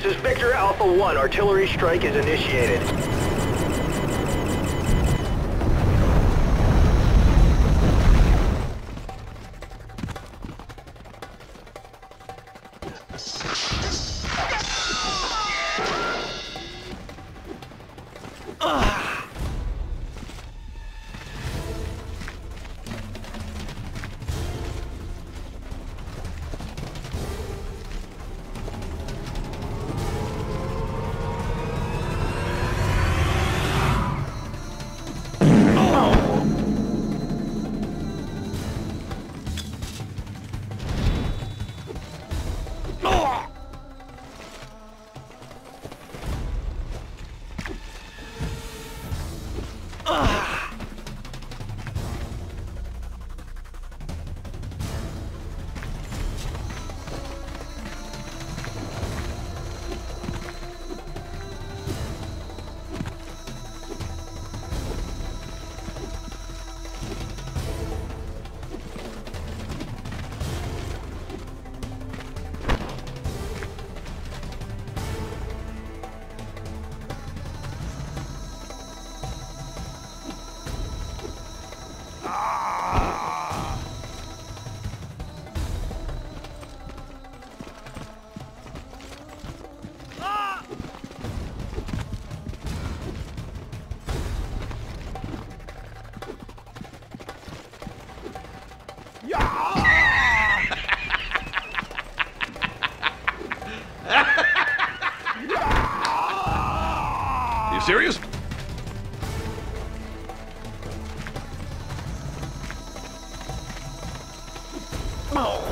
This is Victor Alpha 1. Artillery strike is initiated. The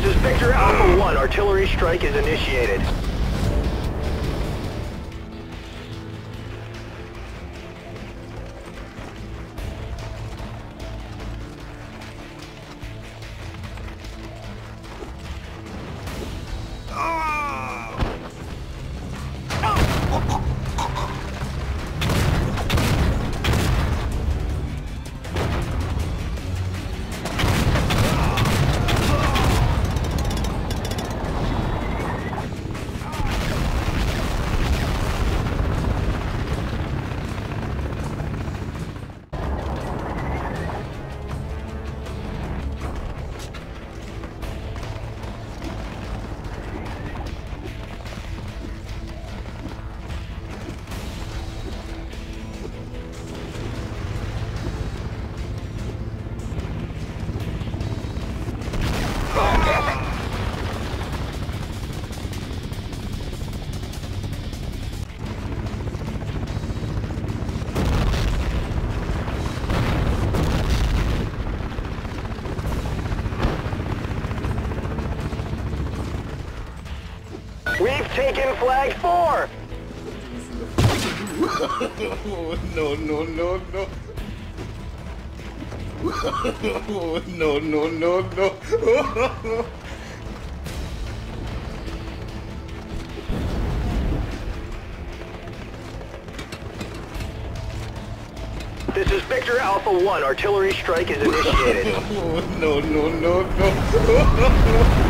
This is Victor Alpha 1. Artillery strike is initiated. Flag four. no, no, no, no. no, no, no, no. This is Victor Alpha 1. Artillery strike is initiated. no, no, no, no.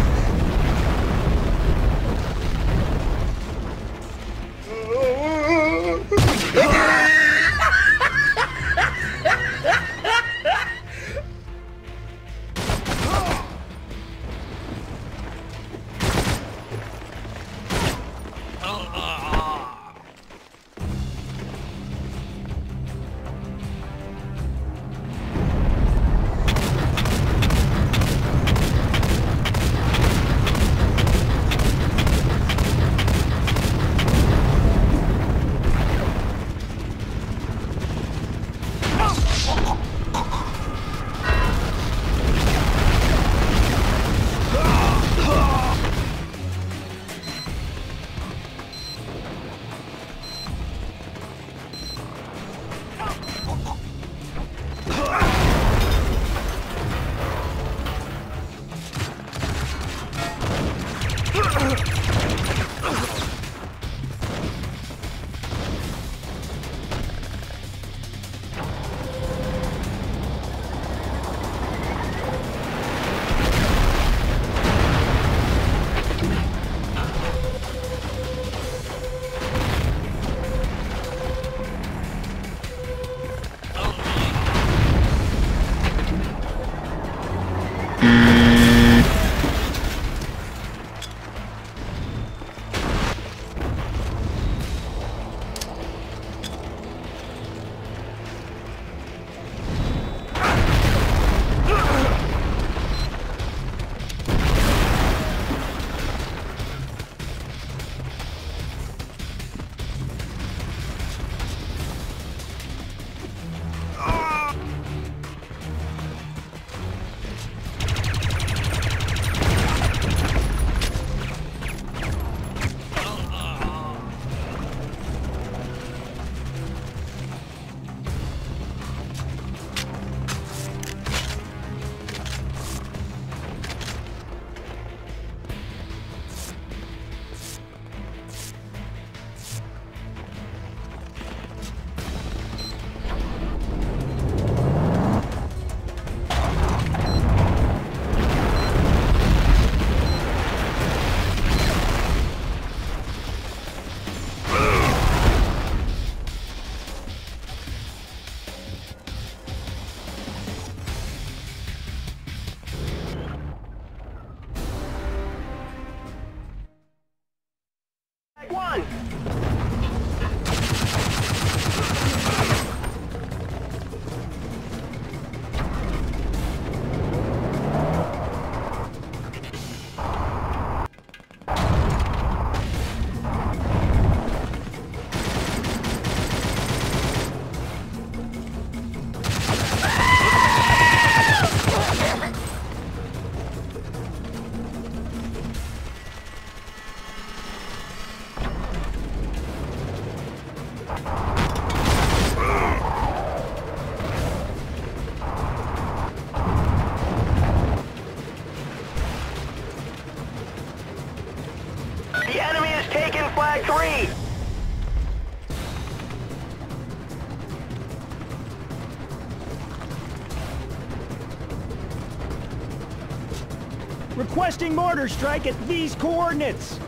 Requesting mortar strike at these coordinates.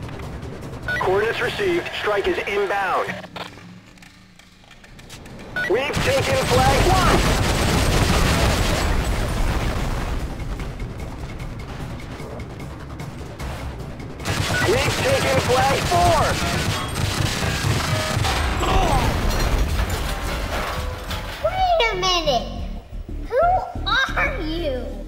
Coordinates received. Strike is inbound. We've taken flag one! We've taken flag four! Wait a minute! Who are you?